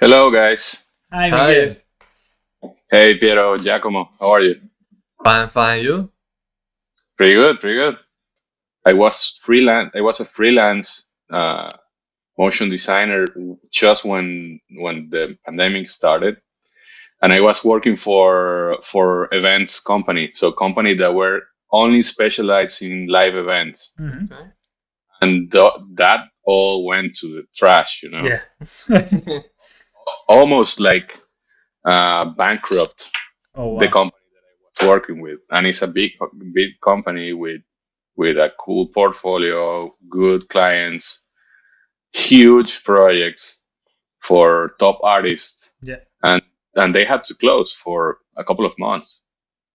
Hello, guys. Hi, Hi. Miguel. Hey, Piero, Giacomo. How are you? Fine, fine. You? Pretty good, pretty good. I was freelance. I was a freelance uh, motion designer just when when the pandemic started, and I was working for for events company, so company that were only specialized in live events, Mhm. Okay. and th- that all went to the trash. You know, Yeah. almost like uh, bankrupt oh, wow. the company that I was working with, and it's a big, big company with with a cool portfolio, good clients, huge projects for top artists, Yeah. and and they had to close for a couple of months,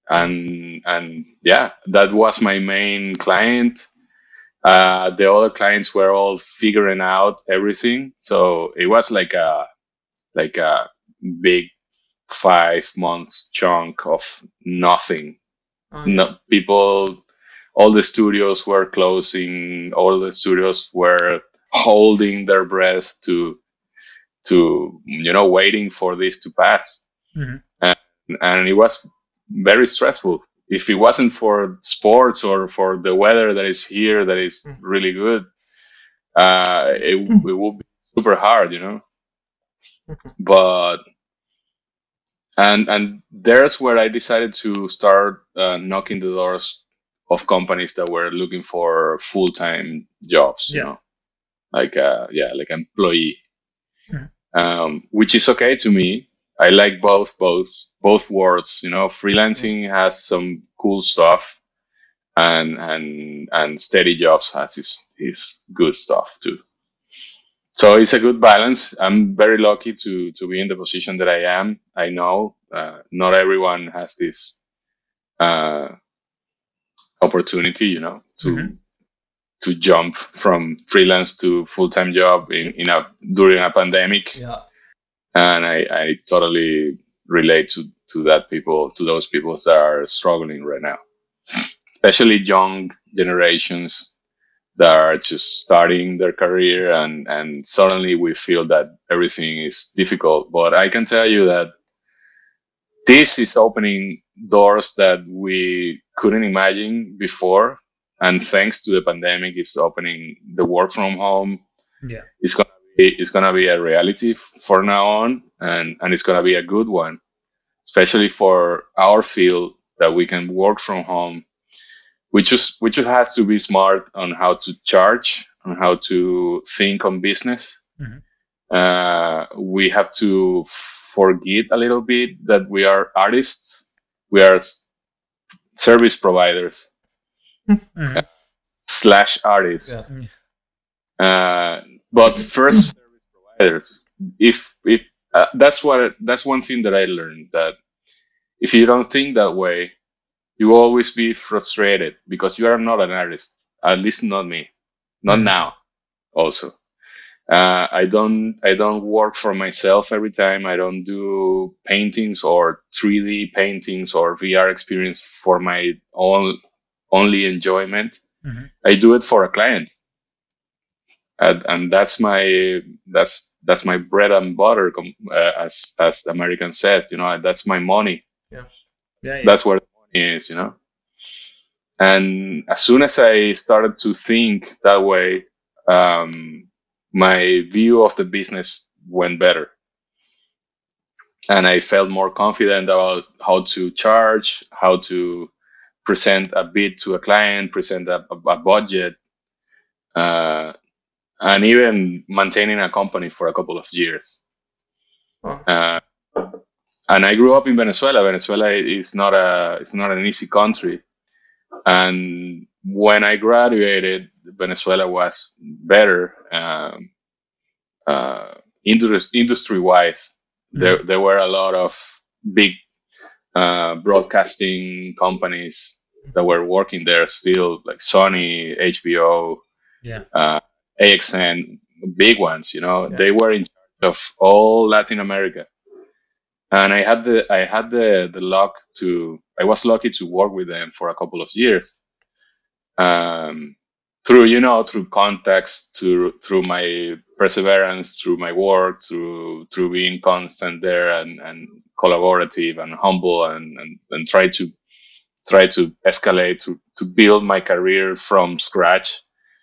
and and yeah, that was my main client. Uh, the other clients were all figuring out everything, so it was like a like a big five months chunk of nothing. Okay. No people, all the studios were closing. All the studios were holding their breath to, to you know, waiting for this to pass, Mhm. and it was very stressful. If it wasn't for sports or for the weather that is here, that is Mm. really good, uh, it, it would be super hard, you know. But and and there's where I decided to start uh, knocking the doors of companies that were looking for full time jobs. You Yeah. know, like uh, yeah, like employee, Mhm. um, which is okay to me. I like both both both worlds. You know, freelancing has some cool stuff, and and and steady jobs has its, its good stuff too. So it's a good balance. I'm very lucky to to be in the position that I am. I know uh, not everyone has this uh, opportunity, you know, to Mhm. to jump from freelance to full time job in, in a during a pandemic, Yeah. and I, I totally relate to to that people to those people that are struggling right now, especially young generations that are just starting their career and and suddenly we feel that everything is difficult. But i can tell you that this is opening doors that we couldn't imagine before. And thanks to the pandemic it's opening the work from home. Yeah. it's gonna be it's gonna be a reality f- for now on and and it's gonna be a good one especially for our field that we can work from home we just we just has to be smart on how to charge on how to think on business. Mhm. uh, we have to forget a little bit that we are artists. We are service providers. Mhm. slash artists. Yeah. uh, but first service providers. If if uh, that's what that's one thing that i learned that if you don't think that way you will always be frustrated because you are not an artist at least not me not Mhm. now also uh, i don't i don't work for myself every time i don't do paintings or 3d paintings or vr experience for my own only enjoyment Mhm. i do it for a client and, and that's my that's that's my bread and butter uh, as as the american said you know that's my money Yeah. Yeah. that's where is, you know. And as soon as I started to think that way, um, my view of the business went better. And I felt more confident about how to charge, how to present a bid to a client, present a, a, budget, uh, and even maintaining a company for a couple of years. Oh. Uh, and I grew up in Venezuela. Venezuela is not a it's not an easy country. And when I graduated, Venezuela was better um, uh, industry wise. There there were a lot of big uh, broadcasting companies that were working there still, like Sony, HBO, Yeah. uh, AXN, big ones. You know, Yeah. they were in charge of all Latin America and I had the I had the the luck to I was lucky to work with them for a couple of years. Um, through you know through context through through my perseverance through my work through through being constant there and and collaborative and humble and and, and try to try to escalate to to build my career from scratch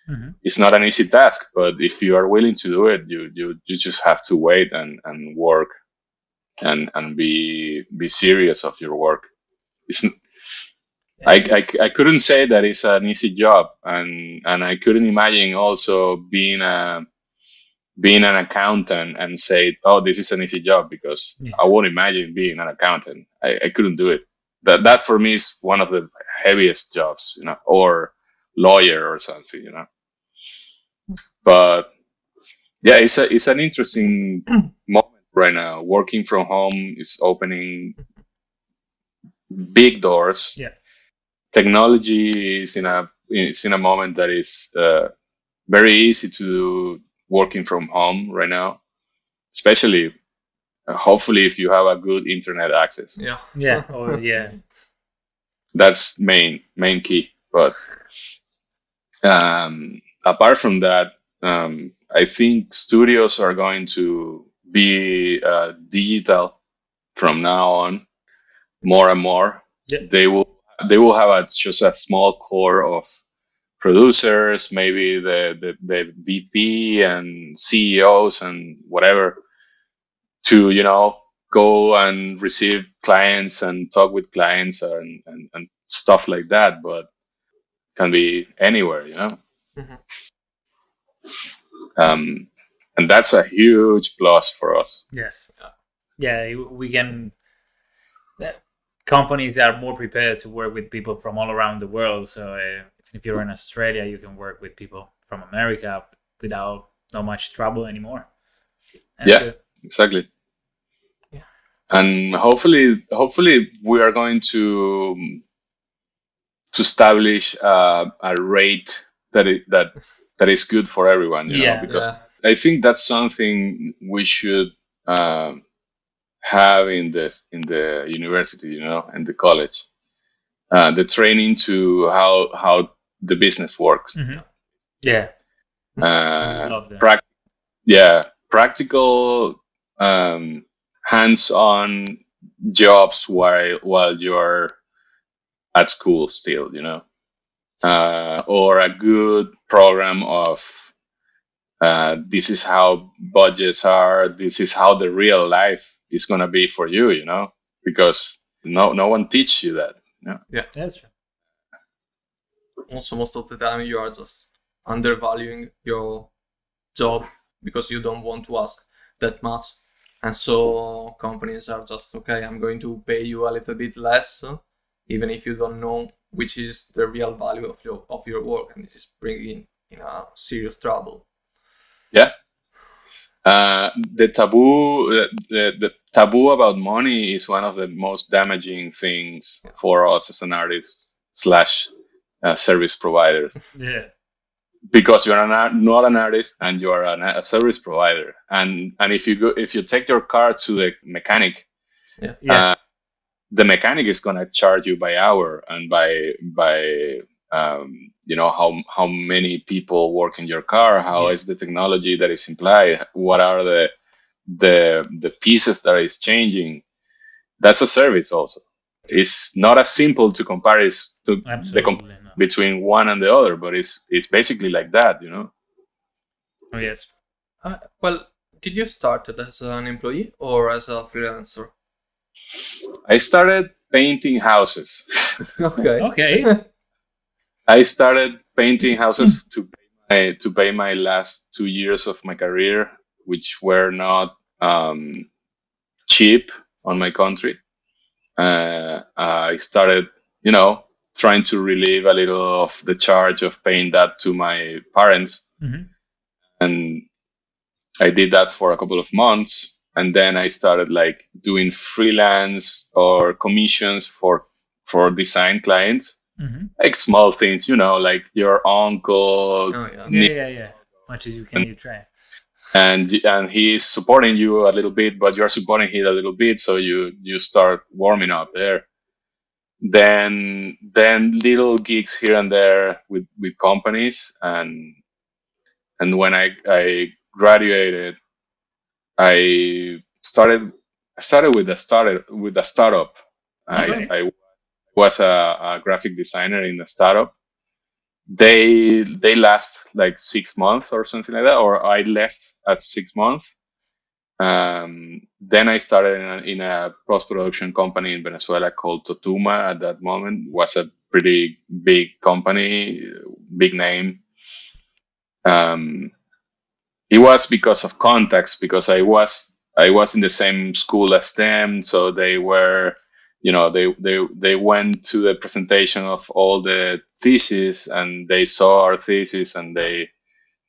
Mhm. it's not an easy task but if you are willing to do it you you, you just have to wait and and work and and be be serious of your work. It's I, I, I couldn't say that it's an easy job and and I couldn't imagine also being a being an accountant and say oh this is an easy job because Yeah. I won't imagine being an accountant. I, I couldn't do it. That that for me is one of the heaviest jobs you know or lawyer or something you know. Mm. But yeah it's a it's an interesting right now working from home is opening big doors Yeah. technology is in a it's in a moment that is uh, very easy to do working from home right now especially uh, hopefully if you have a good internet access Yeah. Yeah. Or yeah. that's main main key but um, apart from that um, i think studios are going to be uh, digital from now on more and more Yeah. they will they will have a, just a small core of producers maybe the, the the vp and ceos and whatever to you know go and receive clients and talk with clients and, and, and stuff like that but can be anywhere you know Mhm. um, and that's a huge plus for us Yes. Yeah, we can. Companies are more prepared to work with people from all around the world. So uh, if you're in Australia, you can work with people from America without not much trouble anymore. And, Yeah. uh, exactly Yeah. and hopefully hopefully we are going to to establish uh, a rate that it, that that is good for everyone you Yeah. know because Yeah. I think that's something we should um, have in the in the university you know in the college uh, the training to how how the business works mhm. Yeah. uh, that. yeah practical um, hands-on jobs while while you're at school still you know uh, or a good program of uh, this is how budgets are this is how the real life is going to be for you you know because no no one teaches you that Yeah, That's true. Also, most of the time you are just undervaluing your job because you don't want to ask that much. And so companies are just okay, I'm going to pay you a little bit less, even if you don't know which is the real value of your of your work, and this is bringing in a serious trouble. Uh, the taboo, uh, the, the taboo about money is one of the most damaging things for us as an artist slash uh, service providers Yeah. because you're an, art- not an artist and you're an, a service provider. And and if you go if you take your car to the mechanic, Yeah. Yeah. uh, the mechanic is gonna charge you by hour and by by um, you know how how many people work in your car, How is Yeah. the technology that is implied, what are the the the pieces that is changing. That's a service also. It's not as simple to compare is to the com- Absolutely. no. between one and the other, but it's it's basically like that, you know. Oh, yes. Uh, well, did you start it as an employee or as a freelancer? I started painting houses. Okay. Okay. I started painting houses to pay my, to pay my last two years of my career, which were not um, cheap on my country. Uh, I started, you know, trying to relieve a little of the charge of paying that to my parents, Mhm. and I did that for a couple of months, and then I started like doing freelance or commissions for for design clients Mhm. like small things, you know, like your uncle, Oh yeah. Yeah, yeah, yeah. Much as you can, you try. and and he's supporting you a little bit, but you're supporting him a little bit, so you you start warming up there. then then little gigs here and there with with companies and and when I I graduated, I started I started with a started with a startup. Okay. I, I was a, a graphic designer in a startup. They they last like six months or something like that, or I left at six months. Um, then I started in a, in a post production company in Venezuela called Totuma. At that moment, was a pretty big company, big name. Um, it was because of contacts, because I was I was in the same school as them, so they were, you know, they they they went to the presentation of all the thesis and they saw our thesis and they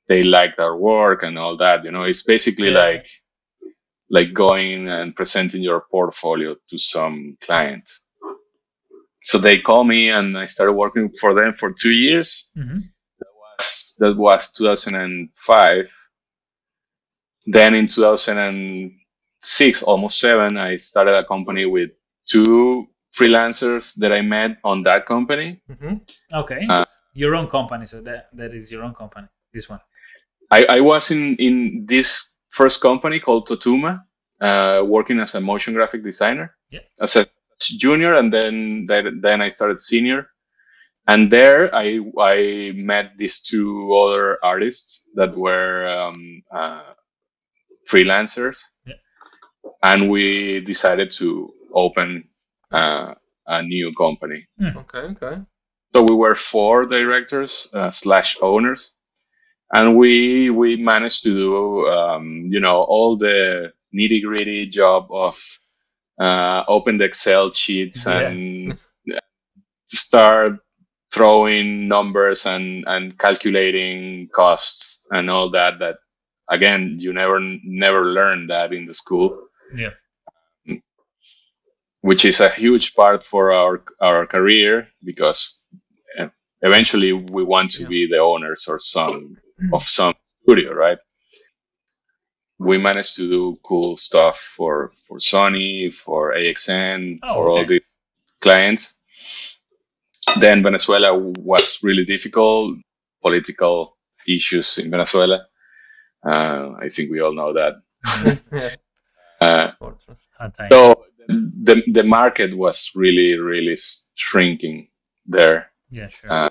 they liked our work and all that. You know, it's basically Yeah. like like going and presenting your portfolio to some client. So they called me and I started working for them for two years. hmm That was 2005. Then in 2006, almost seven, I started a company with two freelancers that I met on that company. hmm Okay. Uh, your own company. So that that is your own company. This one. I, I was in, in this first company called Totuma, uh, working as a motion graphic designer Yeah. as a junior, and then then, then I started senior. And there I I met these two other artists that were um, uh, freelancers, Yeah. and we decided to open uh, a new company. Okay, okay. So we were four directors uh, slash owners, and we we managed to do um, you know all the nitty gritty job of uh, open the Excel sheets Yeah. and start throwing numbers and and calculating costs and all that. That again, you never never learn that in the school Yeah. Which is a huge part for our our career because uh, eventually we want to Yeah. be the owners or some of some studio, right? We managed to do cool stuff for for Sony, for AXN, Oh, for all the clients. Then Venezuela was really difficult, political issues in Venezuela. Uh, I think we all know that. Uh, fortunately. Hard time. so the the market was really really shrinking there. yeah, sure. Uh,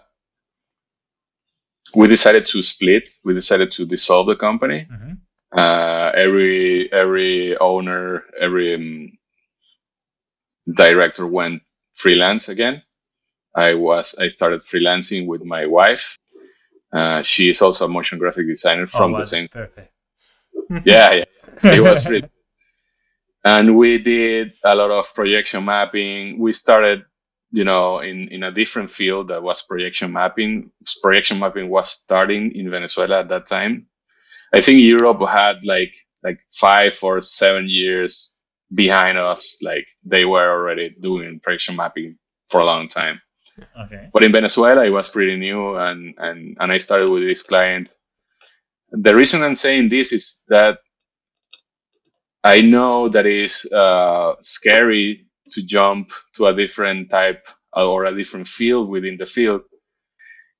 we decided to split. We decided to dissolve the company. hmm Uh, every every owner, every um, director went freelance again. I was I started freelancing with my wife. Uh, she is also a motion graphic designer from oh, wow, the same. perfect. Yeah, yeah. it was really and we did a lot of projection mapping we started you know in in a different field that was projection mapping projection mapping was starting in venezuela at that time i think europe had like like five or seven years behind us like they were already doing projection mapping for a long time Okay. but in Venezuela, it was pretty new, and and and I started with this client. The reason I'm saying this is that I know that it's uh, scary to jump to a different type or a different field within the field.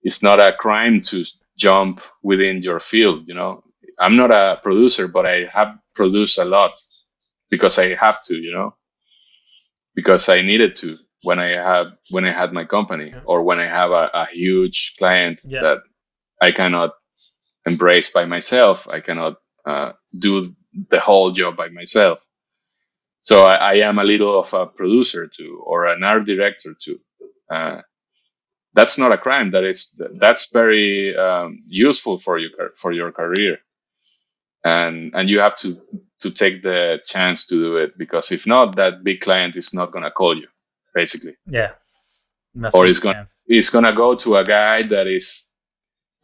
It's not a crime to jump within your field. You know, I'm not a producer, but I have produced a lot because I have to. You know, because I needed to when I have when I had my company Yeah. or when I have a, a huge client Yeah. that I cannot embrace by myself. I cannot uh, do the whole job by myself. So I, I am a little of a producer too, or an art director too. Uh, that's not a crime. That is that's very um, useful for you for your career, and and you have to to take the chance to do it because if not, that big client is not gonna call you, basically. Yeah. Must Or it's gonna- chance. It's gonna go to a guy that is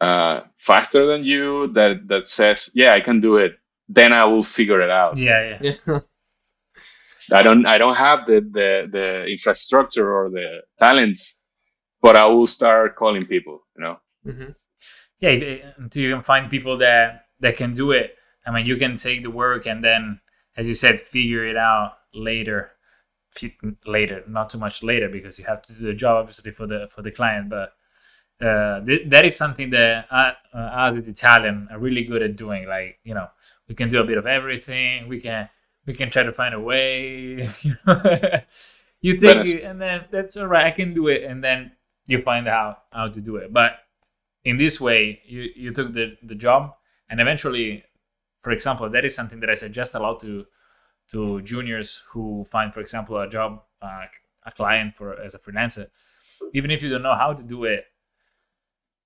uh, faster than you that that says, "Yeah, I can do it." Then I will figure it out. Yeah, yeah. Yeah. I don't I don't have the, the the infrastructure or the talents, but I will start calling people. You know. hmm yeah until you can find people that that can do it i mean you can take the work and then as you said figure it out later later, not too much later, because you have to do the job obviously for the for the client. But uh, th- that is something that uh, uh, as Italian are really good at doing. Like you know, we can do a bit of everything. We can we can try to find a way. you take it, and then that's all right. I can do it, and then you find out how to do it. But in this way, you you took the the job, and eventually, for example, that is something that I suggest a lot to to juniors who find, for example, a job, uh, a client for as a freelancer. Even if you don't know how to do it,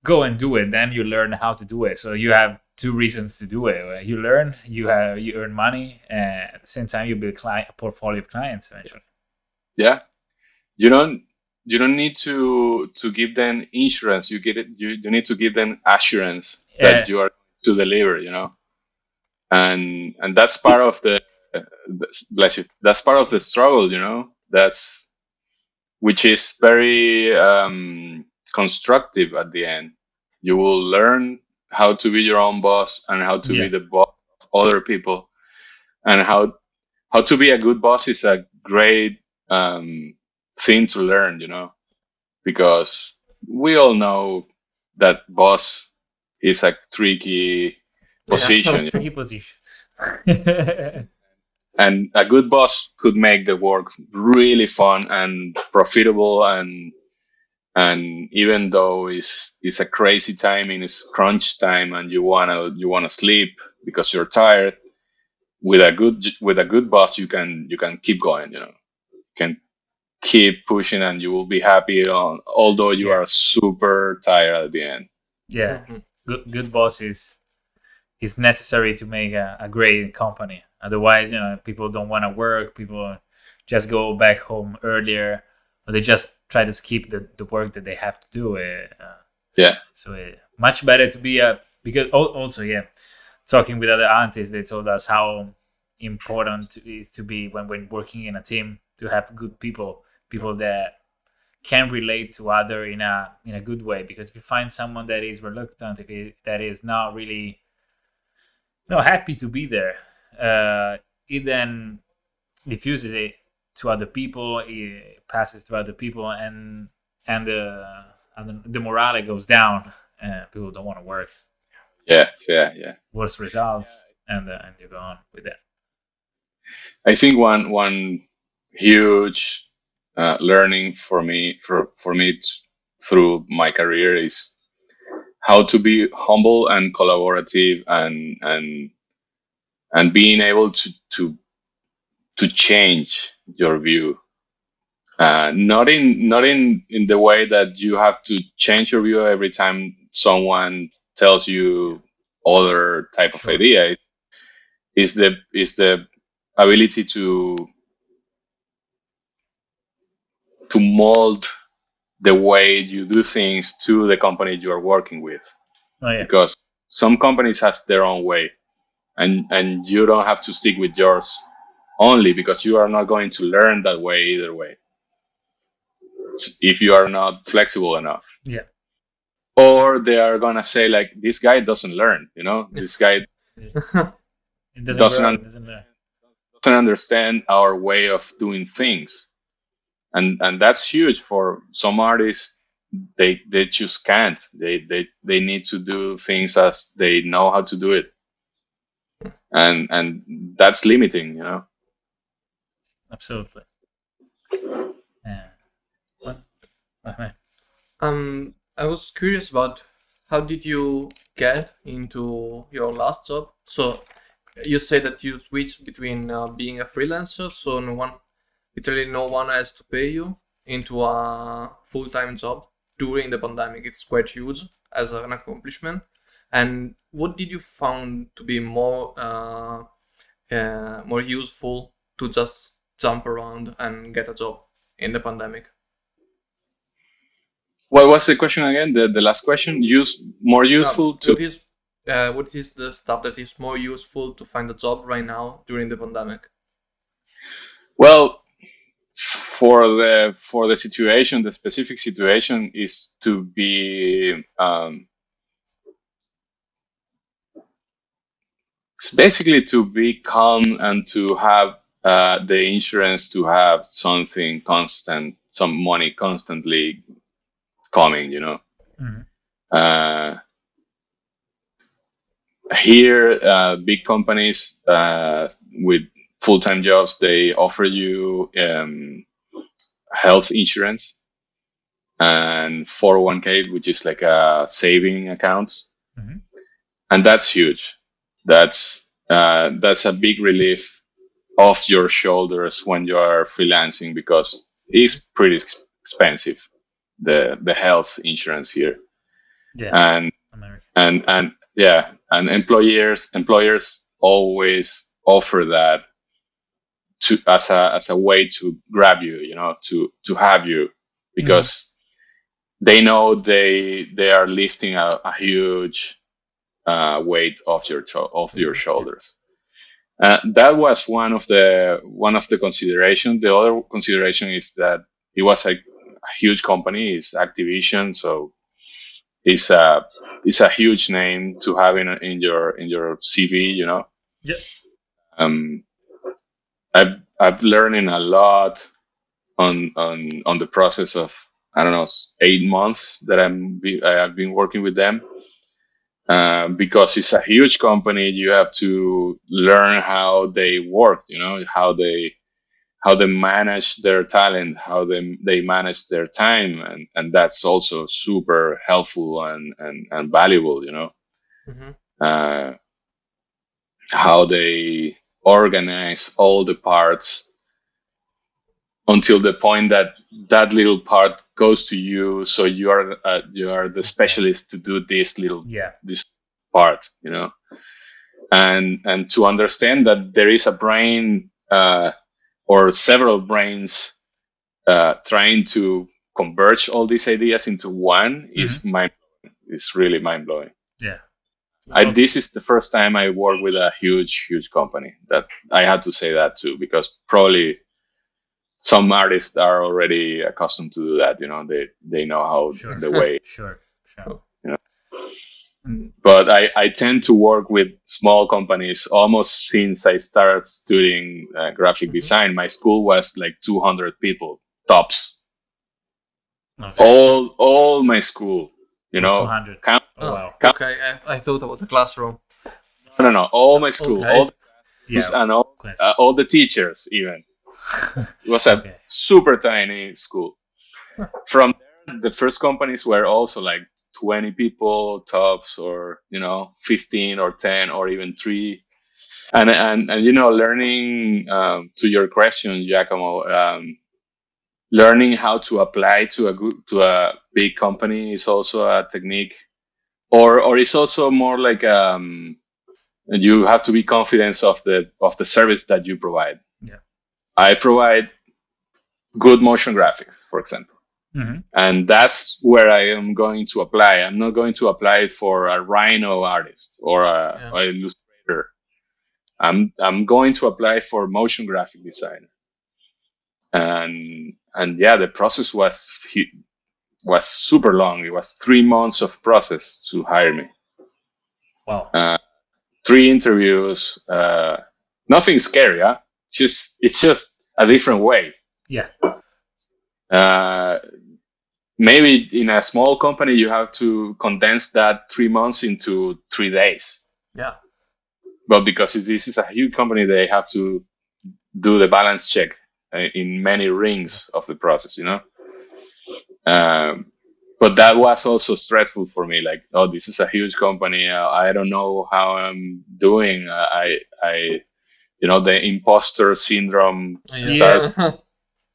go and do it. Then you learn how to do it. So you have two reasons to do it. You learn, you have you earn money, and at the same time you build client, a portfolio of clients eventually. Yeah, you don't you don't need to to give them insurance. You get it. You, you need to give them assurance yeah. that you are to deliver. You know, and and that's part of the bless you. That's part of the struggle, you know. That's which is very um, constructive at the end. You will learn how to be your own boss and how to yeah. be the boss of other people, and how how to be a good boss is a great um, thing to learn, you know, because we all know that boss is a tricky position. Yeah, tricky position. and a good boss could make the work really fun and profitable and and even though it's it's a crazy time in it's crunch time and you wanna you wanna sleep because you're tired with a good with a good boss you can you can keep going you know you can keep pushing and you will be happy on although you are super tired at the end yeah mm-hmm. good good boss is is necessary to make a, a great company Otherwise, you know, people don't want to work. People just go back home earlier, or they just try to skip the, the work that they have to do. Uh, yeah. So uh, much better to be a because also yeah, talking with other aunties, they told us how important it is to be when when working in a team to have good people, people that can relate to other in a in a good way. Because if you find someone that is reluctant, if it, that is not really you know happy to be there uh, it then diffuses it to other people it passes to other people and and the and the, morale goes down and people don't want to work. Yeah yeah yeah. Worse results and uh, and you go on with that i think one one huge uh, learning for me for for me t- through my career is how to be humble and collaborative and and and being able to to to change your view uh, not in not in in the way that you have to change your view every time someone tells you other type of sure. idea is the is the ability to to mold the way you do things to the company you are working with oh, yeah. because some companies has their own way and and you don't have to stick with yours only because you are not going to learn that way either way. If you are not flexible enough. Yeah. Or they are gonna say like this guy doesn't learn you know? This guy doesn't, doesn't, un- doesn't, doesn't understand our way of doing things. And and that's huge for some artists. They they just can't. They they they need to do things as they know how to do it. And and that's limiting you know absolutely. Yeah what um i was curious about how did you get into your last job? So you say that you switched between uh, being a freelancer so no one literally no one has to pay you into a full-time job during the pandemic. It's quite huge as an accomplishment. And what did you found to be more uh, uh, more useful to just jump around and get a job in the pandemic? What was the question again? The, the last question. Use more useful to. What is, uh, what is the stuff that is more useful to find a job right now during the pandemic? Well, for the for the situation, the specific situation is to be um, it's basically to be calm and to have uh, the insurance to have something constant, some money constantly coming, you know. Mhm. Uh, here, uh, big companies uh, with full-time jobs, they offer you um, health insurance and 401k, which is like a saving account, Mhm. and that's huge. That's uh, that's a big relief off your shoulders when you are freelancing because it's pretty ex- expensive the the health insurance here. Yeah, and America. and and yeah and employers employers always offer that to as a as a way to grab you you know to to have you because they know they they are lifting a, a huge uh, weight off your cho- off your shoulders uh, that was one of the one of the considerations. the other consideration is that it was a, a huge company it's activision so it's a it's a huge name to have in, in your in your CV, you know. Yeah. Um, I've I've learning a lot on on on the process of I don't know eight months that I'm be, I have been working with them. Um, because it's a huge company, you have to learn how they work, you know, how they how they manage their talent, how they they manage their time, and and that's also super helpful and and, and valuable, you know. hmm Uh, how they organize all the parts until the point that that little part goes to you, so you are uh, you are the specialist to do this little Yeah, this part, you know, and and to understand that there is a brain uh, or several brains uh, trying to converge all these ideas into one is mind is really mind blowing. yeah. I, this is the first time I work with a huge, huge company. That I had to say that too, because probably some artists are already accustomed to do that. You know, they they know how Sure. the way Sure, sure. Cool. Yeah. Mm, but I, I tend to work with small companies almost since I started studying uh, graphic Mhm. design. My school was like 200 people tops. okay. All all my school, you know, 200. count, Oh, wow. Come- Okay, I, I thought about the classroom. no, no, no, all my school, Okay. all the Yeah. and all, uh, all the teachers even. It was a Okay. super tiny school. From there, the first companies were also like 20 people tops, or you know, 15 or 10 or even three. And and and you know, learning um, to your question, Giacomo, um, learning how to apply to a good to a big company is also a technique, or or it's also more like um, you have to be confident of the of the service that you provide. I provide good motion graphics, for example. Mhm. And that's where I am going to apply. I'm not going to apply for a Rhino artist or a, Yeah. or illustrator. I'm I'm going to apply for motion graphic designer. And and yeah, the process was was super long. It was three months of process to hire me. Wow. Three interviews. Uh, nothing scary. Huh? Just it's just a different way. Yeah. Uh, maybe in a small company you have to condense that three months into three days Yeah. but because this is a huge company they have to do the balance check uh, in many rings of the process you know um, but that was also stressful for me like oh this is a huge company uh, i don't know how i'm doing uh, i i you know the imposter syndrome Yeah.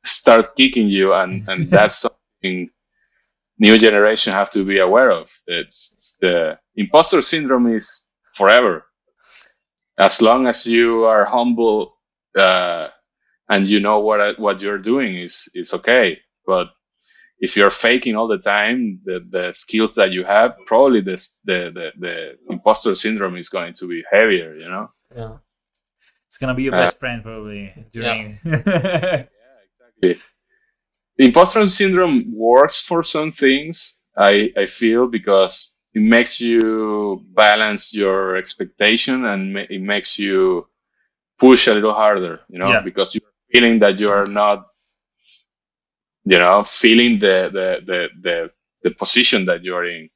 start kicking you and and that's something new generation have to be aware of. It's, it's the imposter syndrome is forever. As long as you are humble uh, and you know what what you're doing is is okay. But if you're faking all the time the, the skills that you have probably this the, the the imposter syndrome is going to be heavier you know? Yeah. It's gonna be your Uh, best friend probably during. Yeah, yeah exactly. Imposter syndrome works for some things i i feel because it makes you balance your expectation and ma- it makes you push a little harder, you know, Yeah. because you're feeling that you are not, you know, feeling the, the, the, the, the position that you're in.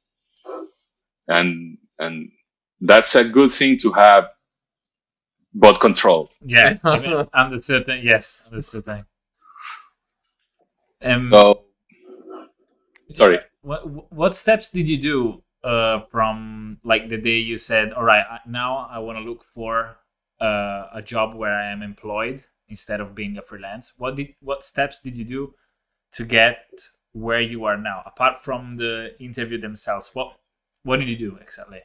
And, and that's a good thing to have, but controlled. Yeah, even understood. Thing. Yes, understood. Thing. Um, So, sorry. what what steps did you do uh, from like the day you said, "All right, now I want to look for uh, a job where I am employed instead of being a freelance"? What did what steps did you do to get where you are now? Apart from the interview themselves, what what did you do exactly?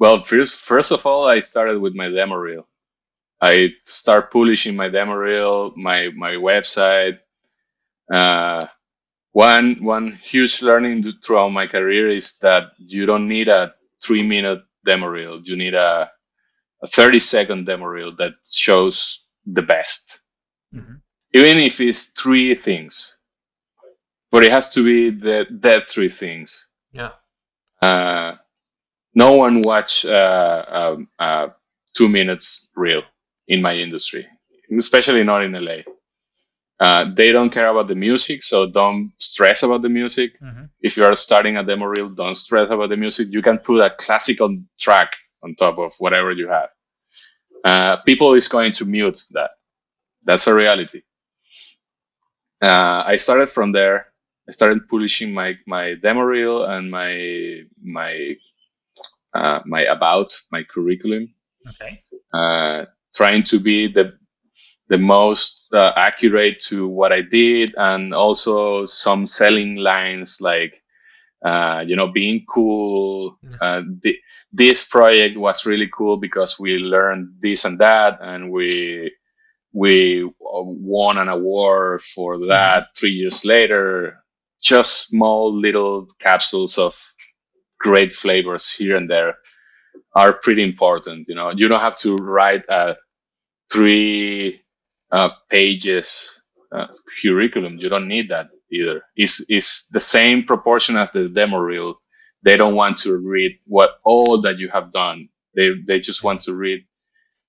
Well, first, first of all, I started with my demo reel. I start publishing my demo reel, my my website. Uh, one one huge learning throughout my career is that you don't need a three minute demo reel. You need a a thirty second demo reel that shows the best, Mhm. even if it's three things. But it has to be the that three things yeah. uh, no one watch uh, um, uh, two minutes reel in my industry, especially not in LA. Uh, they don't care about the music, so don't stress about the music. Mhm. If you are starting a demo reel, don't stress about the music. You can put a classical track on top of whatever you have. Uh, people is going to mute that. That's a reality. Uh, I started from there. I started publishing my my demo reel and my my uh, my about my curriculum, Okay. Trying to be the the most uh, accurate to what I did, and also some selling lines like uh, you know being cool. Uh, the, this project was really cool because we learned this and that, and we we uh, won an award for that three years later. Just small little capsules of great flavors here and there are pretty important. You know, you don't have to write a three uh, pages uh, curriculum. You don't need that either. It's, it's the same proportion as the demo reel. They don't want to read what all that you have done. They, they just want to read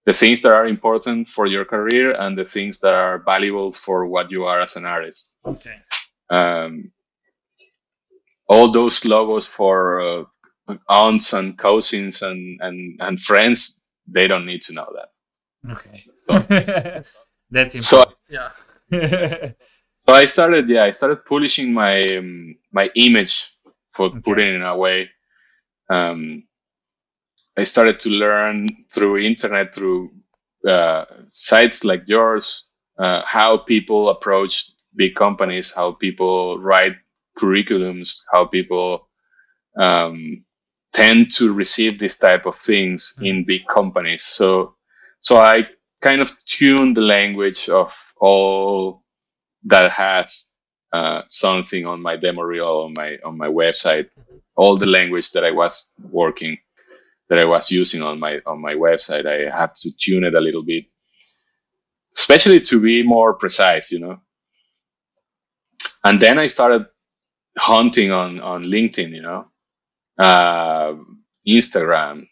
the things that are important for your career and the things that are valuable for what you are as an artist. Okay. Um, all those logos for uh, aunts and cousins and, and, and friends, they don't need to know that. Okay. That's So, Yeah. so I started, yeah, I started polishing my um, my image for Okay. putting it away. Um, I started to learn through internet, through uh, sites like yours, uh, how people approach big companies, how people write curriculums, how people um, tend to receive this type of things in big companies. So, so I kind of tune the language of all that has uh, something on my demo reel on my on my website, all the language that I was working that I was using on my on my website. I have to tune it a little bit, especially to be more precise, you know. And then I started hunting on on LinkedIn, you know, uh, Instagram,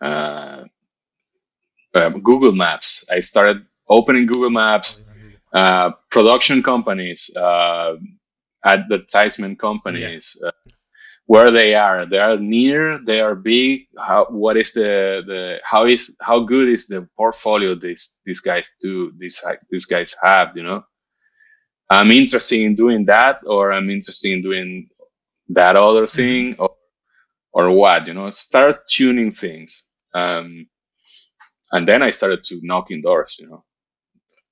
uh, uh, Google Maps. I started opening Google Maps, uh, production companies, uh, advertisement companies, uh, where they are. They are near. They are big. How? What is the the how is how good is the portfolio these these guys do? These these guys have. You know, I'm interested in doing that, or I'm interested in doing that other thing, or or what? You know, start tuning things. Um, and then I started to knocking doors. You know,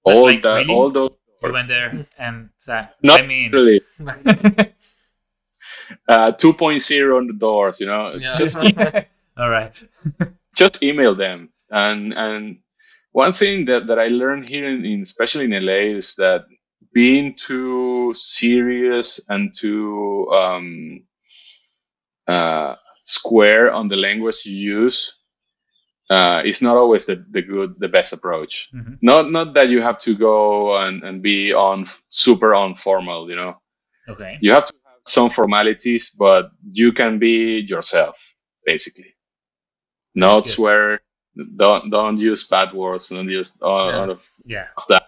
Like- all like that, really? all those. You went there and said, Not "Let me in." really. Uh, 2.0 on the doors. You know, Yeah. just All right. just email them and and one thing that, that i learned here in, in especially in la is that being too serious and too um, uh, square on the language you use uh, is not always the, the good the best approach Mhm. not not that you have to go and, and be on super on formal you know Okay. you have to have some formalities, but you can be yourself, basically. Not swear, don't don't use bad words don't use all, Yeah. all of Yeah. of that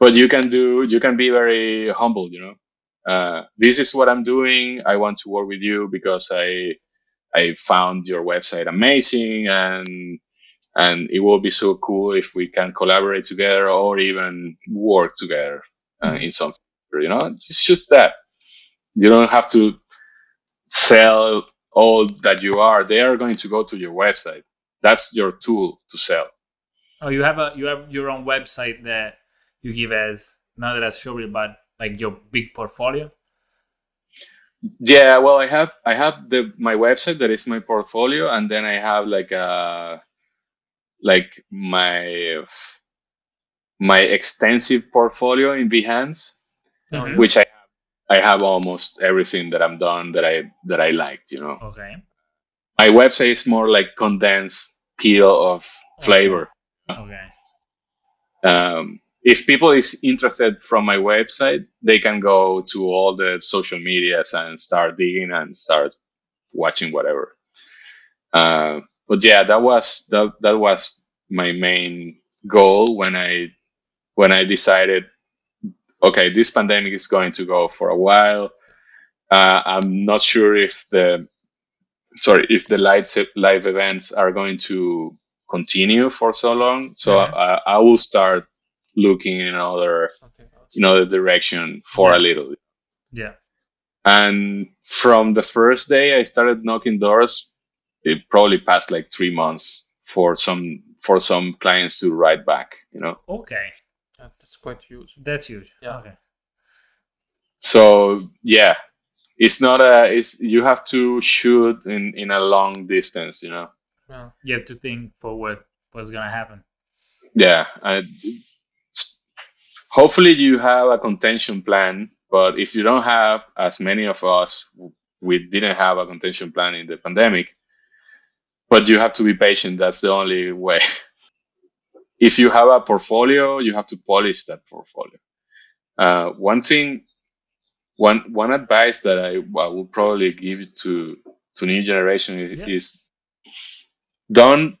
but you can do you can be very humble you know uh, this is what i'm doing i want to work with you because i i found your website amazing and and it will be so cool if we can collaborate together or even work together uh, in some you know? It's just that you don't have to sell all that you are. They are going to go to your website. That's your tool to sell. Oh, you have a you have your own website that you give as not that as showreel, but like your big portfolio. Yeah, well, I have I have the my website that is my portfolio, and then I have like a like my my extensive portfolio in Behance, Mhm. which I have I have almost everything that I'm done that I that I liked. You know, Okay. my website is more like condensed peel of flavor. Okay. um, if people is interested from my website, they can go to all the social medias and start digging and start watching whatever. Uh, but yeah, that was that that was my main goal when I when I decided, okay, this pandemic is going to go for a while. Uh, I'm not sure if the sorry if the live live events are going to continue for so long. So Mhm. I, I will start looking in other Something else. in other direction for Yeah. a little. Yeah. And from the first day I started knocking doors, it probably passed like three months for some for some clients to write back. You know, Okay. That's quite huge. That's huge. Yeah. Okay. so yeah, it's not a it's you have to shoot in in a long distance. You know. Yeah. You have to think forward what's gonna happen. yeah I, hopefully you have a contention plan but if you don't have as many of us we didn't have a contention plan in the pandemic but you have to be patient that's the only way if you have a portfolio you have to polish that portfolio uh, one thing one one advice that i, I would probably give to to new generation is, Yeah. is don't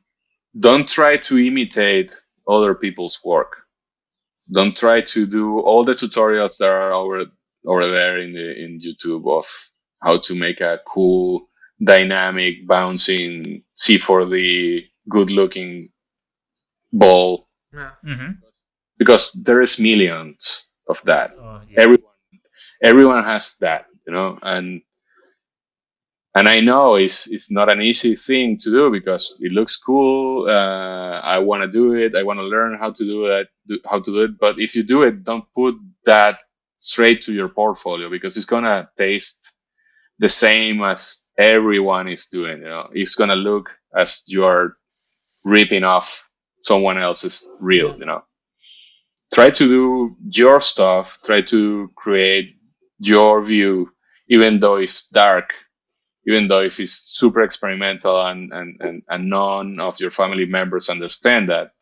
don't try to imitate other people's work. Don't try to do all the tutorials that are over over there in the in YouTube of how to make a cool, dynamic, bouncing C4D, good-looking ball Yeah. Mm-hmm. because there is millions of that. Oh, yeah. Everyone everyone has that, you know, and and I know it's it's not an easy thing to do because it looks cool. Uh, I want to do it. I want to learn how to do it, do, how to do it. But if you do it, don't put that straight to your portfolio because it's gonna taste the same as everyone is doing. You know, it's gonna look as you are ripping off someone else's reel. You know, try to do your stuff. Try to create your view, even though it's dark even though if it's super experimental and, and, and, and none of your family members understand that,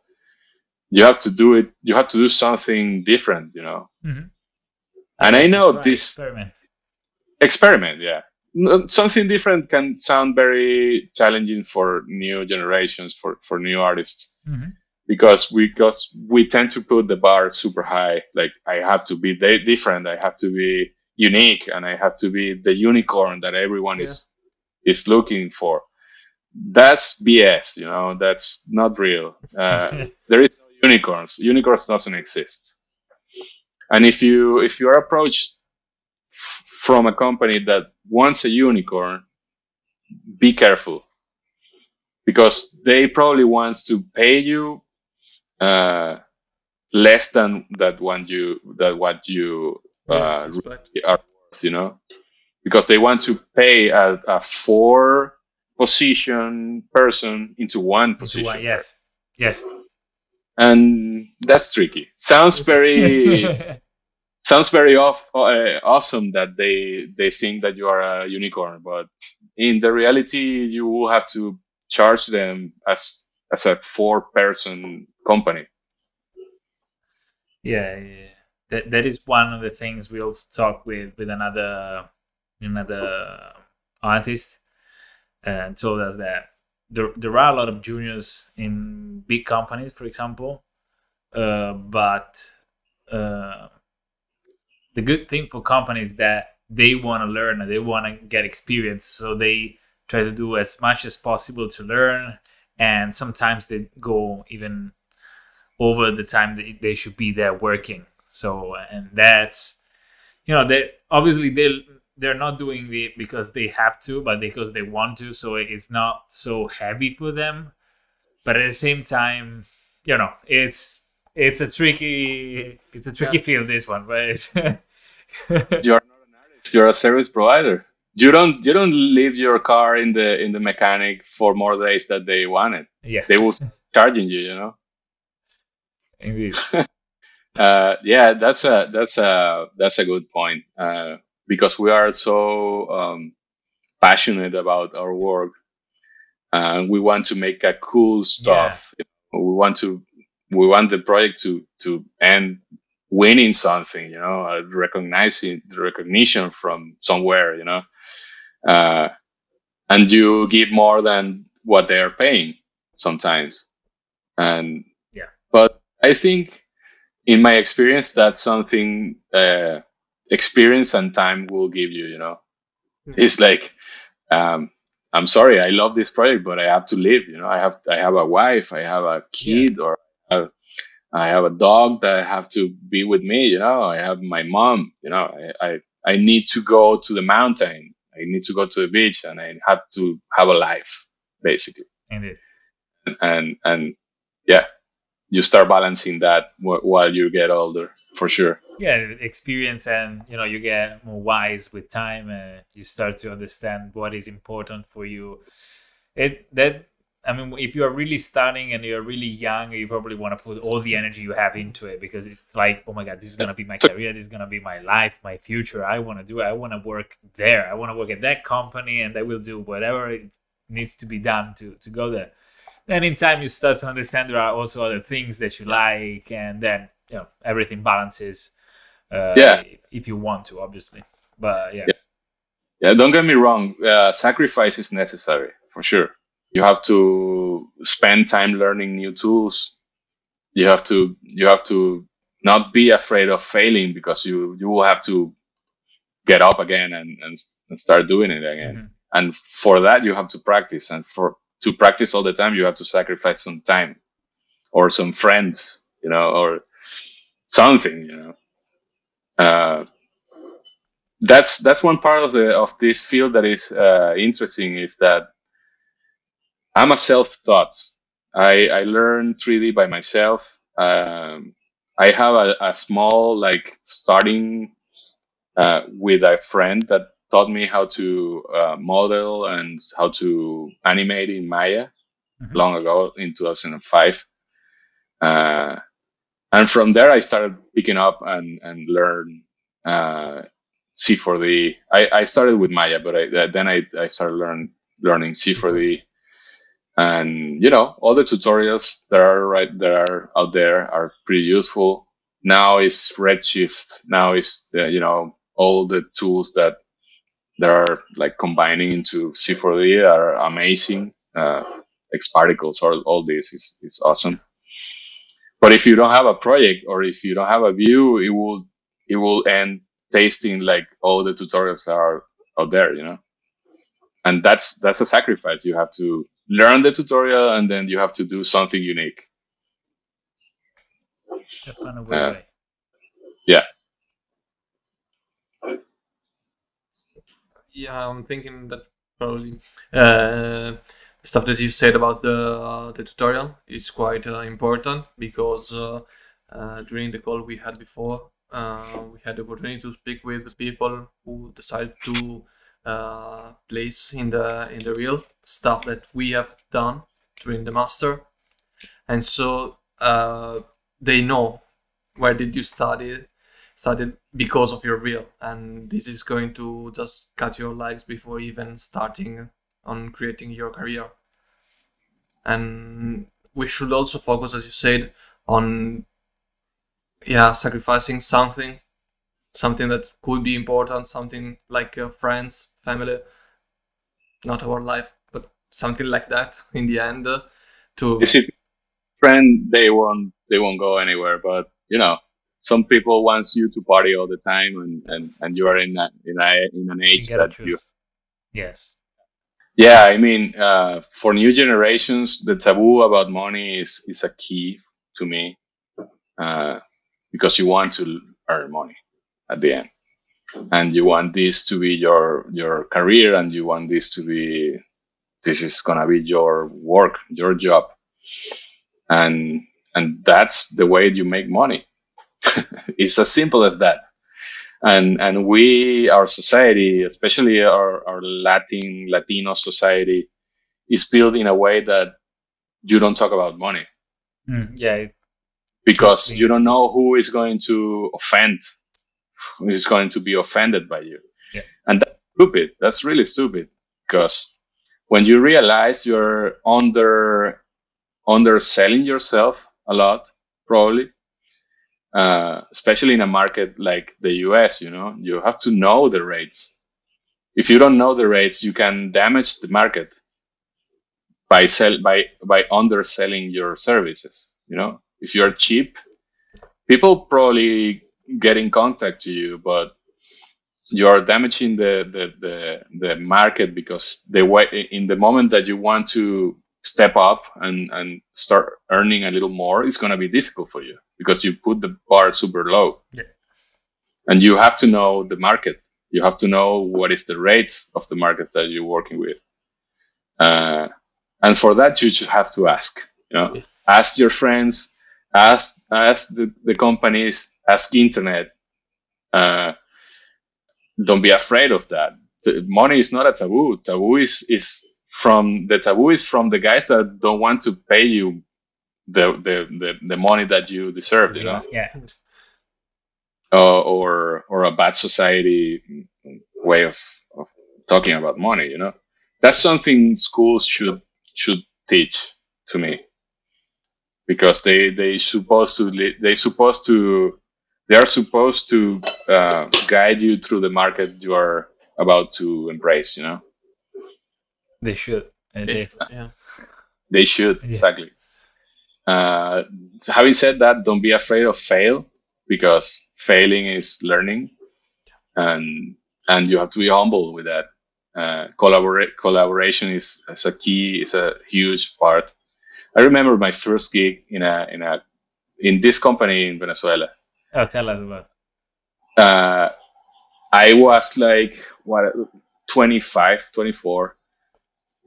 you have to do it, you have to do something different, you know. Mhm. And I know Try, this experiment. experiment, yeah. Something different can sound very challenging for new generations, for, for new artists, Mhm. because we, because we tend to put the bar super high. Like, I have to be di- different, I have to be unique, and I have to be the unicorn that everyone is is looking for. That's BS, you know. That's not real. Uh, there is no unicorns. Unicorns doesn't exist. And if you if you are approached f- from a company that wants a unicorn, be careful because they probably wants to pay you uh, less than that what you that what you Yeah, uh, you know, because they want to pay a, a four position person into one Into position. one, yes. Yes. And that's tricky. Sounds very sounds very off, uh, awesome that they they think that you are a unicorn, but in the reality, you will have to charge them as as a four person company. yeah, yeah. That that is one of the things we also talk with with another another artist and told us that there there are a lot of juniors in big companies, for example, uh, but uh, the good thing for companies that they want to learn and they want to get experience, so they try to do as much as possible to learn, and sometimes they go even over the time that they should be there working. So and that's you know they obviously they they're not doing it because they have to, but because they want to. So it's not so heavy for them. But at the same time, you know, it's it's a tricky it's a tricky yeah. field. This one, but you're not an artist. You're a service provider. You don't you don't leave your car in the in the mechanic for more days that they want it. Yeah, they will charging you. You know. Indeed. uh, yeah, that's a that's a that's a good point. Uh, because we are so um, passionate about our work and we want to make a cool stuff. Yeah. We want to we want the project to to end winning something, you know, uh, recognizing the recognition from somewhere, you know, uh, and you give more than what they are paying sometimes, and yeah. But I think, in my experience, that's something uh, experience and time will give you you know? Mm-hmm. it's like um, i'm sorry i love this project but i have to live you know? I have i have a wife i have a kid yeah. or I have a dog that I have to be with me you know? I have my mom you know? I, I i need to go to the mountain. I need to go to the beach and i have to have a life basically. Indeed. and and yeah you start balancing that while you get older for sure. Yeah experience and you know you get more wise with time and you start to understand what is important for you. It that i mean if you are really starting and you're really young you probably want to put all the energy you have into it because it's like oh my god this is going to be my career this is going to be my life my future. I want to do it i want to work there. I want to work at that company and i will do whatever it needs to be done to to go there then in time you start to understand there are also other things that you like and then you know everything balances uh, yeah. if you want to obviously. But yeah. Yeah, yeah don't get me wrong uh, sacrifice is necessary for sure. You have to spend time learning new tools. You have to you have to not be afraid of failing because you you will have to get up again and and, and start doing it again. Mm-hmm. and for that you have to practice. And for to practice all the time, you have to sacrifice some time or some friends, you know, or something, you know. Uh, that's that's one part of the of this field that is uh, interesting is that I'm a self-taught. I I learn 3D by myself. Um, I have a, a small like starting uh, with a friend that taught me how to uh, model and how to animate in Maya mm-hmm. long ago in 2005. Uh, and from there, I started picking up and, and learn uh, C4D. I, I started with Maya, but I, then I, I started learn, learning C4D. And, you know, all the tutorials that are right that are out there are pretty useful. Now is Redshift. Now is, the, you know, all the tools that that are like combining into C4D are amazing. Uh, X-Particles or all this is, is awesome. But if you don't have a project or if you don't have a view, it will it will end tasting like all the tutorials that are out there, you know. And that's that's a sacrifice. You have to learn the tutorial and then you have to do something unique. Uh, yeah. Yeah, I'm thinking that probably uh, stuff that you said about the uh, the tutorial is quite uh, important because uh, during the call we had before, we had the opportunity to speak with the people who decided to place in the in the real stuff that we have done during the master, and so they know where did you study started because of your reel and this is going to just cut your legs before even starting on creating your career and we should also focus as you said on yeah sacrificing something something that could be important something like uh, friends family not our life but something like that in the end uh, to Is it friend? They won't they won't go anywhere. But you know, some people wants you to party all the time, and and, and you are in a, in a, in an age gotta that you. Yes. Yeah, I mean, uh, for new generations, the taboo about money is is a key to me, uh, because you want to earn money at the end, and you want this to be your your career, and you want this to be this is gonna be your work, your job, and and that's the way you make money. it's as simple as that. And and we our society especially our, our latin latino society is built in a way that you don't talk about money. Mm, yeah. because you don't know who is going to offend who is going to be offended by you. Yeah. and that's stupid. That's really stupid. Because when you realize you're under underselling yourself a lot probably uh, especially in a market like the us you know you have to know the rates. If you don't know the rates you can damage the market by sell by by underselling your services you know. If you're cheap people probably get in contact to you but you're damaging the, the the the market because the way in the moment that you want to step up and and start earning a little more it's going to be difficult for you because you put the bar super low. Yeah. and you have to know the market. You have to know what is the rates of the markets that you're working with. Uh, and for that you just have to ask you know. Yeah. ask your friends ask ask the, the companies ask internet. Uh, don't be afraid of that. The- money is not a taboo. Taboo is is from the taboo is from the guys that don't want to pay you the the the, the money that you deserve you know? Yeah. uh, or or a bad society way of, of talking about money you know? That's something schools should should teach to me. Because they they supposed to they supposed to they are supposed to uh, guide you through the market you are about to embrace you know They should. At If- least. yeah. They should Yeah. exactly. Uh, having said that, don't be afraid of fail because failing is learning, and and you have to be humble with that. Uh, collaborate collaboration is, is a key, is a huge part. I remember my first gig in a in a in this company in Venezuela. Oh, tell us about. Uh, I was like what 25, 24.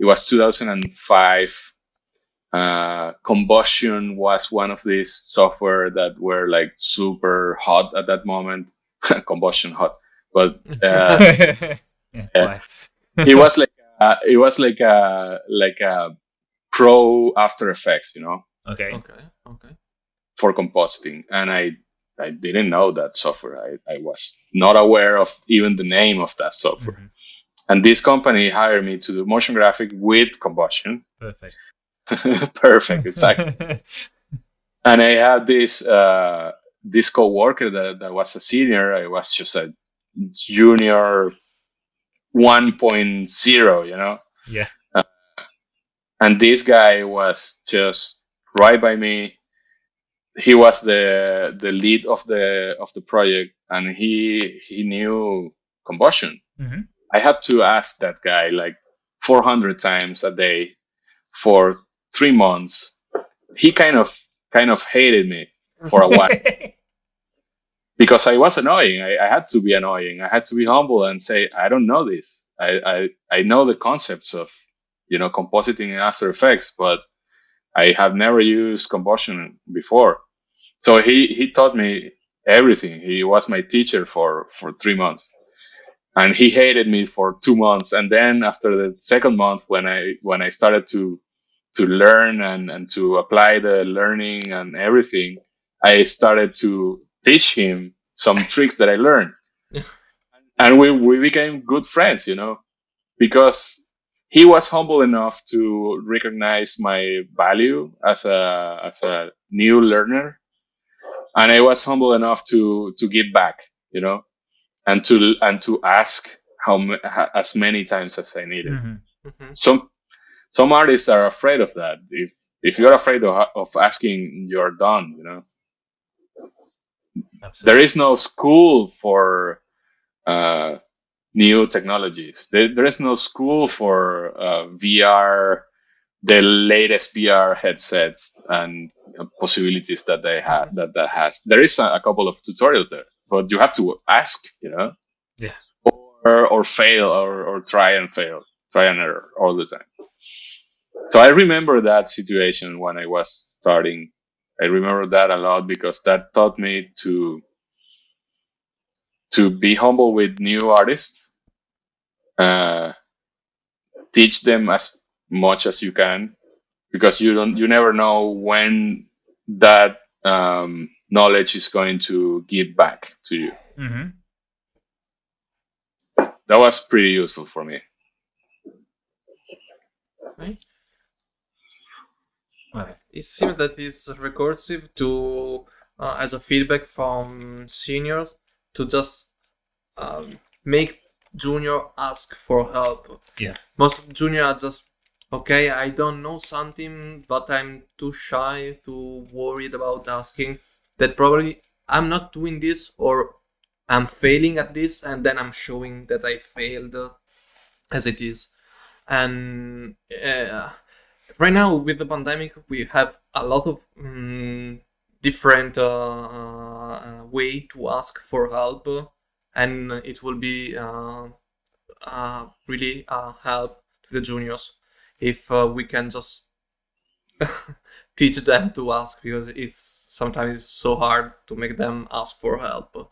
It was 2005 uh, Combustion was one of these software that were like super hot at that moment Combustion hot but uh, yeah, yeah. it was like uh, it was like a like a pro After Effects you know okay. Okay. Okay. for compositing and i i didn't know that software i, I was not aware of even the name of that software Mhm. And this company hired me to do motion graphic with Combustion Perfect. perfect exactly and I had this uh, this coworker that, that was a senior. I was just a junior 1.0, you know. yeah. And this guy was just right by me. He was the the lead of the of the project, and he he knew Combustion. hmm I had to ask that guy like 400 times a day for three months. He kind of kind of hated me for a while because I was annoying. I, I had to be annoying. I had to be humble and say, I don't know this. I, I, I know the concepts of, you know, compositing in After Effects, but I have never used Combustion before. So he, he taught me everything. He was my teacher for, for three months and he hated me for two months. And then after the second month, when I, when I started to, to learn and, and to apply the learning and everything, I started to teach him some tricks that I learned. and we, we became good friends, you know, because he was humble enough to recognize my value as a, as a new learner. And I was humble enough to, to give back, you know, and to, and to ask how, as many times as I needed Mhm. Mhm. some some artists are afraid of that. If if you're afraid of, of asking, you're done. You know, Absolutely. there is no school for uh, new technologies. There, there is no school for uh, VR, the latest VR headsets and uh, possibilities that they have that that has. There is a, a couple of tutorials there, but you have to ask. You know, Yeah. or or fail or or try and fail, try and error all the time. So I remember that situation when I was starting. I remember that a lot because that taught me to to be humble with new artists, uh, teach them as much as you can, because you don't you never know when that um, knowledge is going to give back to you. hmm That was pretty useful for me. Okay. It seems that it's recursive to uh, as a feedback from seniors to just um, make junior ask for help. Yeah. Most junior are just okay. I don't know something, but I'm too shy, too worried about asking. That probably I'm not doing this or I'm failing at this, and then I'm showing that I failed uh, as it is. And uh, right now with the pandemic we have a lot of mm, different uh, uh, way to ask for help and it will be uh, really uh, help to the juniors if we can just teach them to ask because it's sometimes it's so hard to make them ask for help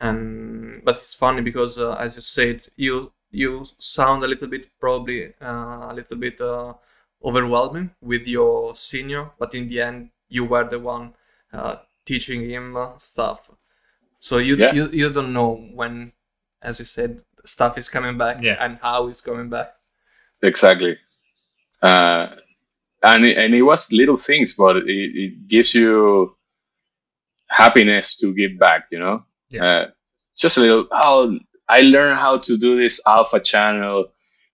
and but it's funny because uh, as you said you you sound a little bit probably uh, a little bit uh, overwhelming with your senior, but in the end, you were the one uh, teaching him uh, stuff. So you, Yeah. you you don't know when, as you said, stuff is coming back Yeah. and how it's coming back. Exactly. Uh, and it, and it was little things, but it, it gives you happiness to give back. You know, Yeah. uh, just a little. Oh, I learned how to do this alpha channel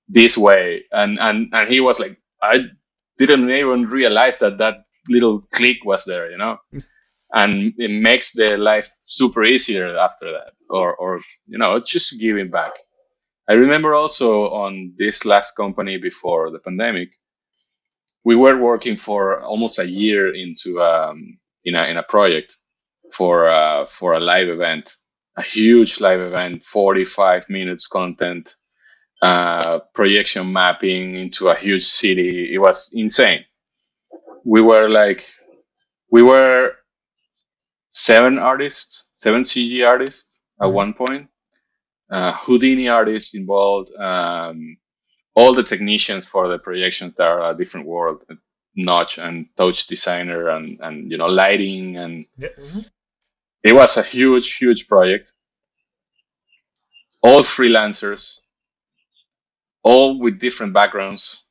this way, and and and he was like, I didn't even realize that that little click was there. You know. And it makes the life super easier after that, or, or you know, just giving back. I remember also on this last company before the pandemic, we were working for almost a year into um, in a in a project for uh, for a live event, a huge live event, forty five minutes content, uh, projection mapping into a huge city. It was insane. We were like, we were seven artists, seven CG artists at Mhm. one point uh, Houdini artists involved, um, all the technicians for the projections that are a different world, Notch and TouchDesigner and, and you know lighting and Yeah. it was a huge huge project. All freelancers, all with different backgrounds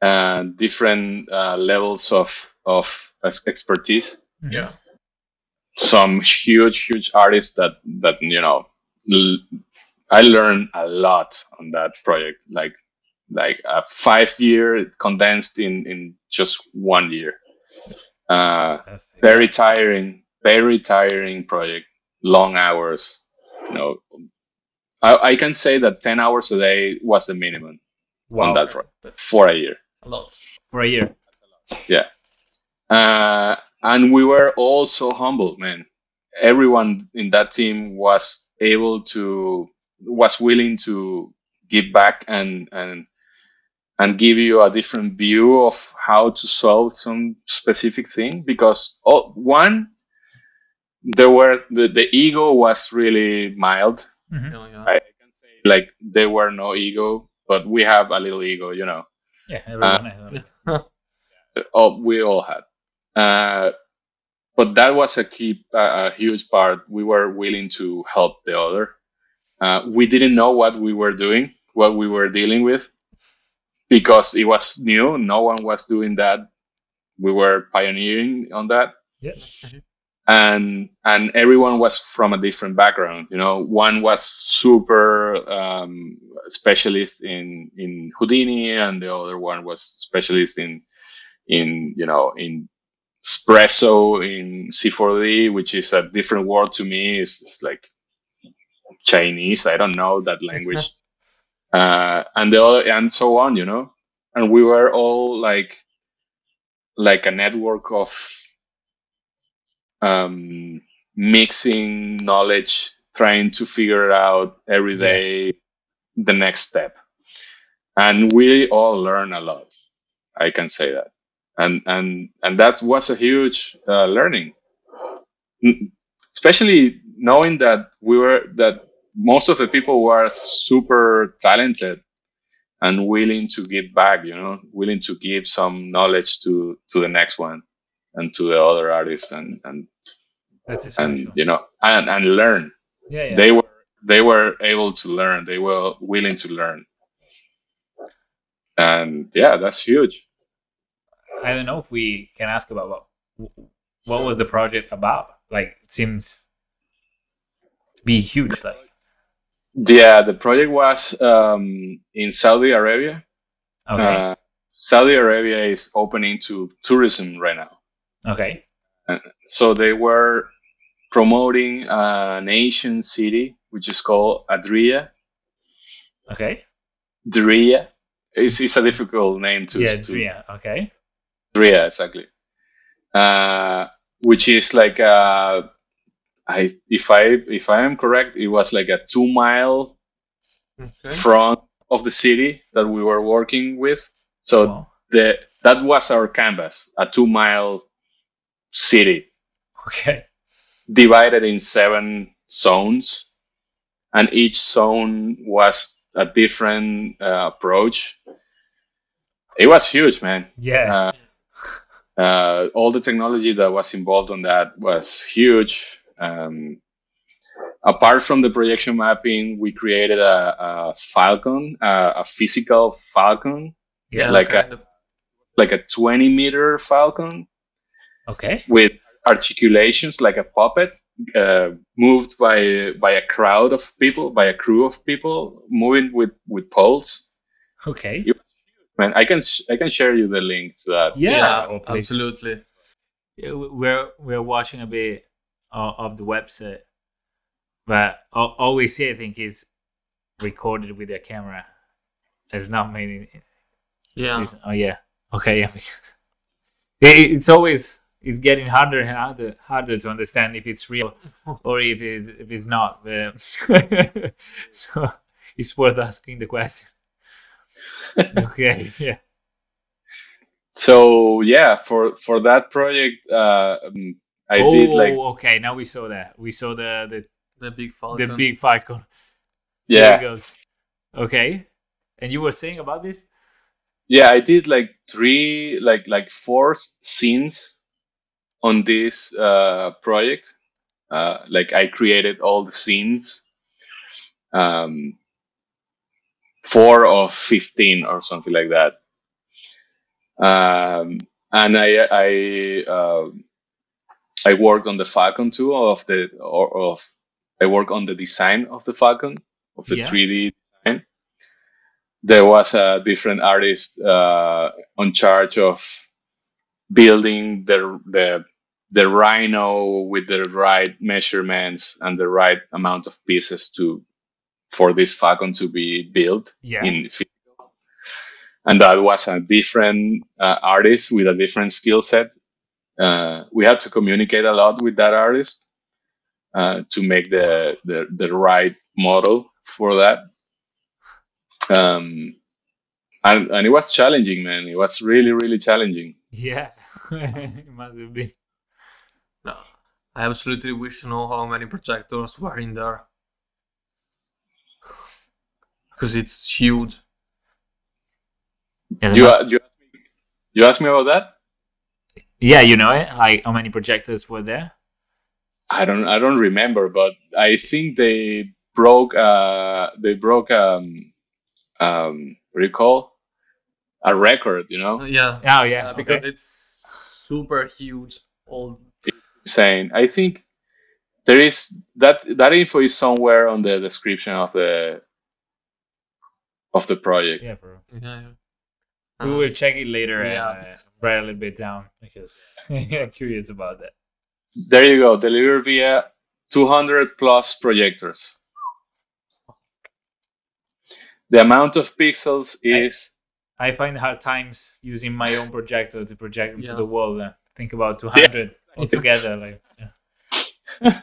and different uh, levels of of expertise Mhm. Yeah. some huge, huge artists that that you know. L- I learned a lot on that project, like like a five year condensed in in just one year. Uh, very tiring, very tiring project, long hours. You know, I, I can say that ten hours a day was the minimum Wow. on that project That's for a year. a lot. For a year. Yeah uh, and we were all so humble, man. Everyone in that team was able to, was willing to give back and, and, and give you a different view of how to solve some specific thing. Because oh, one, there were, the, the ego was really mild. Mhm. Yeah, yeah. I can say like there were no ego, but we have a little ego, you know. Yeah, everyone has a- oh, we all had. Uh, but that was a key, uh, a huge part. We were willing to help the other. Uh, we didn't know what we were doing, what we were dealing with, because it was new. No one was doing that. We were pioneering on that. Yeah. and and everyone was from a different background. You know, one was super um, specialist in in Houdini, and the other one was specialist in in you know in XPresso in C4D, which is a different world to me. It's, it's like Chinese. I don't know that language. uh, and the other, and so on, you know. And we were all like, like a network of um, mixing knowledge, trying to figure out every day the next step. And we all learn a lot. I can say that. And, and, and that was a huge uh, learning, especially knowing that we were, that most of the people were super talented and willing to give back, you know, willing to give some knowledge to, to the next one and to the other artists and, and, and, you know, and, and learn. Yeah, yeah. They were, they were able to learn. They were willing to learn. And yeah, that's huge. I don't know if we can ask about what, what was the project about. Like, it seems to be huge. Like, yeah, the project was um, in Saudi Arabia. okay, Uh, Saudi Arabia is opening to tourism right now. okay, So they were promoting an Asian city, which is called Adria. okay. Adria. It's, it's a difficult name to, yeah, to Dria. Okay, Adria, exactly. Uh, which is like a, I, if I if I am correct, it was like a two mile Okay. front of the city that we were working with. So Wow. the that was our canvas, a two mile city okay, divided in seven zones, and each zone was a different uh, approach. It was huge, man. yeah, Uh, uh, all the technology that was involved on that was huge. Um, apart from the projection mapping, we created a, a Falcon, uh, a physical Falcon, yeah. like a- of- like a 20 meter Falcon okay, with articulations like a puppet, uh, moved by by a crowd of people, by a crew of people, moving with with poles. okay. Man, I can sh- I can share you the link to that. Yeah, oh, please. absolutely. Yeah, we're we're watching a bit of, of the website, but all, all we see, I think, is recorded with their camera. It's not made. In, Yeah. oh yeah, okay. Yeah. It- it's always it's getting harder and harder harder to understand if it's real or if it's if it's not. So it's worth asking the question. okay, yeah, So yeah, for for that project, uh, um, I oh, did like okay. Now we saw that. We saw the the The big the big falcon. Yeah it goes. Okay. And you were saying about this? yeah I did like three like like four scenes on this uh, project. Uh, like I created all the scenes, um, four of fifteen or something like that. Um, and I I uh, I worked on the Falcon too of the or of I work on the design of the Falcon of the Yeah. 3D design. There was a different artist uh, on charge of building the the the Rhino with the right measurements and the right amount of pieces to for this falcon to be built Yeah. in physical. And that was a different uh, artist with a different skill set. Uh, we had to communicate a lot with that artist uh, to make the, the the right model for that. Um, and, and it was challenging, man. It was really, really challenging. Yeah. it must have been. No, I absolutely wish to know how many projectors were in there. Because it's huge. Yeah, You, the- uh, you, asked me, you asked me about that? Yeah, you know it? Like how many projectors were there? I don't I don't remember, but I think they broke uh they broke um um what do you call a record, you know? Yeah. Oh yeah. Uh, because okay. it's super huge. All saying. I think there is that that info is somewhere on the description of the of the project. Yeah, bro. Yeah, yeah. We Uh, will check it later yeah. and uh, write a little bit down because I'm curious about that. There you go. Delivered via 200 plus projectors. The amount of pixels is I find hard times using my own projector to project into Yeah. the wall. Uh, think about 200 altogether. Like, yeah.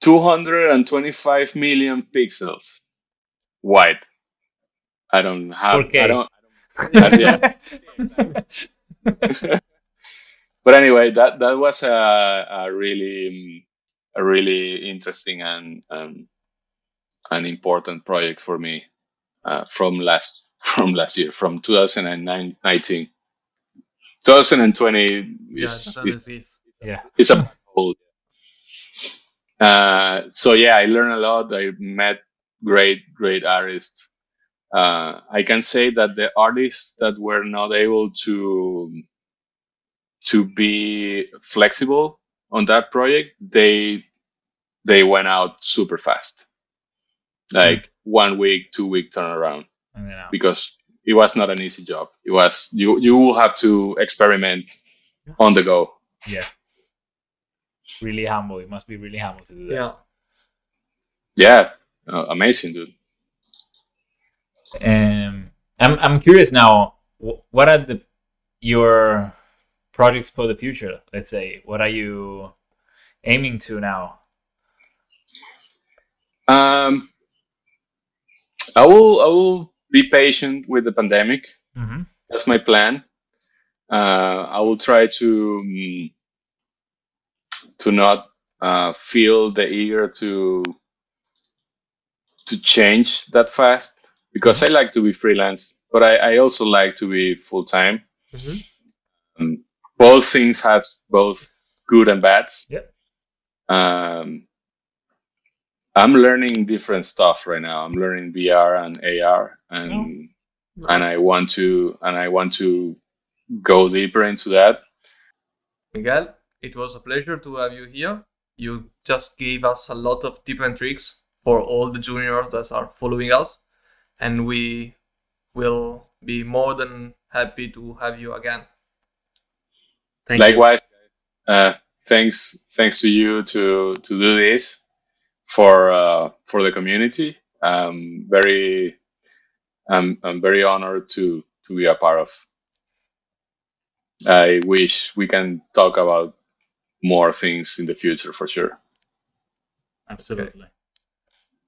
225 million pixels wide. I don't have. 4K. I don't. yeah. but anyway, that that was a, a really um, a really interesting and um, an important project for me uh, from last from last year from 2019. 2020 yeah, is, that is, is yeah. is a whole. Uh, so yeah, I learned a lot. I met great, great artists. Uh, I can say that the artists that were not able to to be flexible on that project, they they went out super fast, like one week, two week turnaround, And then, uh, because it was not an easy job. It was you you will have to experiment on the go. yeah. Really humble. It must be really humble to do that. Yeah. Yeah, uh, amazing, dude. Um, I'm I'm curious now. What are the your projects for the future? Let's say, what are you aiming to now? Um, I will I will be patient with the pandemic. Mm-hmm. That's my plan. Uh, I will try to mm, to not uh, feel the eager to to change that fast because I like to be freelance, but I, I also like to be full time. Mhm. Um, both things has both good and bads. Yep. Um, I'm learning different stuff right now. I'm learning VR and AR, and and I want to and I want to go deeper into that. Miguel, it was a pleasure to have you here. You just gave us a lot of tips and tricks for all the juniors that are following us, and we will be more than happy to have you again. Thank you. Likewise, uh, thanks thanks to you to to do this for uh, for the community. I'm very I'm I'm very honored to to be a part of. I wish we can talk about more things in the future for sure. Absolutely.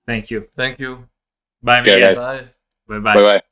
Thank you. Thank you. Bye, Miguel. Bye. Bye bye. Bye bye.